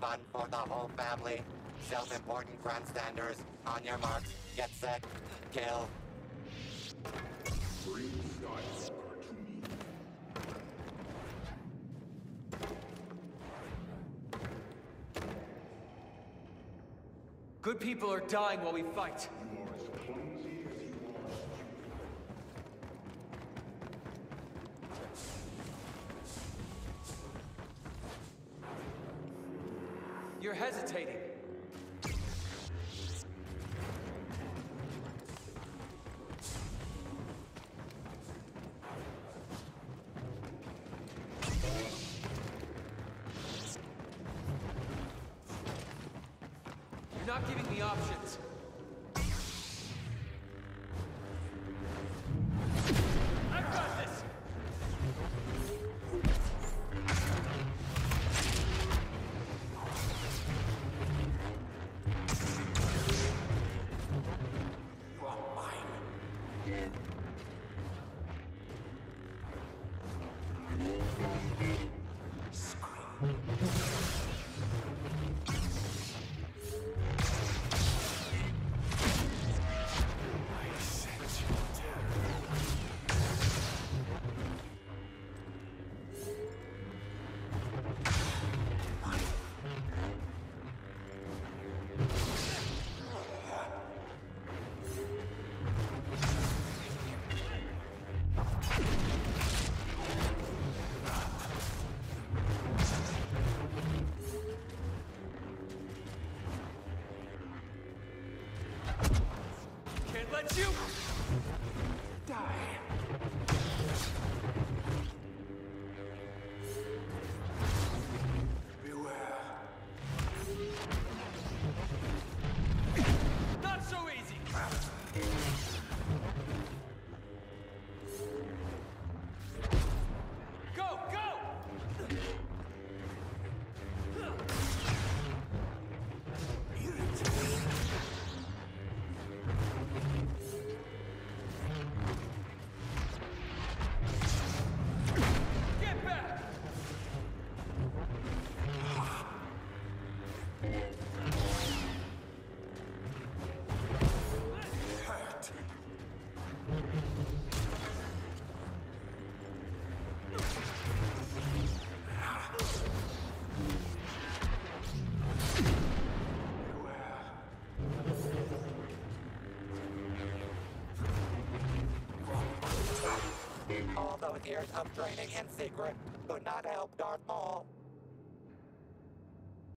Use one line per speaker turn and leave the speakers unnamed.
fun for the whole family. Self-important grandstanders. On your marks, get set, kill.
Good people are dying while we fight. You're hesitating. You're not giving me options. Screw. Let you
All those years of training in secret could not help Darth Maul.